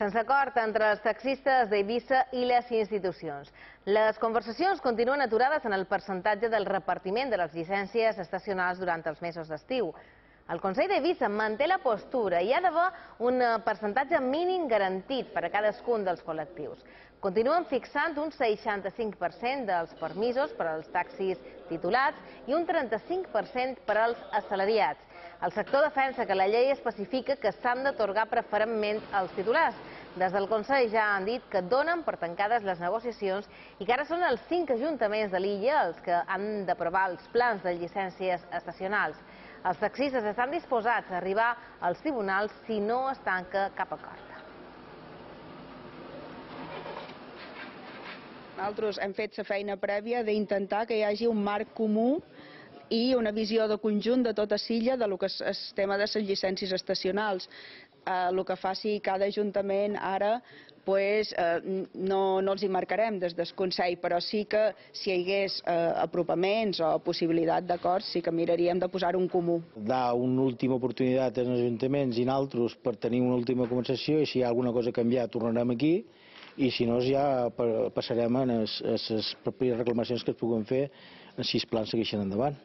sense acord entre els taxistes d'Eivissa i les institucions. Les conversacions continuen aturades en el percentatge del repartiment de les llicències estacionals durant els mesos d'estiu. El Consell d'Eivissa manté la postura i hi ha d'haver un eh, percentatge mínim garantit per a cadascun dels col·lectius. Continuen fixant un 65% dels permisos per als taxis titulats i un 35% per als assalariats. El sector defensa que la llei especifica que s'han d'atorgar preferentment als titulars. Des del Consell ja han dit que donen per tancades les negociacions i que ara són els cinc ajuntaments de l'illa els que han d'aprovar els plans de llicències estacionals. Els taxistes estan disposats a arribar als tribunals si no es tanca cap acord. Nosaltres hem fet la feina prèvia d'intentar que hi hagi un marc comú i una visió de conjunt de tota Silla de lo que és el tema de les llicències estacionals. Eh, el que faci cada ajuntament ara pues, eh, no, no els hi marcarem des del Consell, però sí que si hi hagués eh, apropaments o possibilitat d'acords, sí que miraríem de posar un comú. Dar una última oportunitat als ajuntaments i naltros per tenir una última conversació i si hi ha alguna cosa a canviar tornarem aquí i si no ja passarem a les, a les pròpies reclamacions que es puguen fer si els plans segueixen endavant.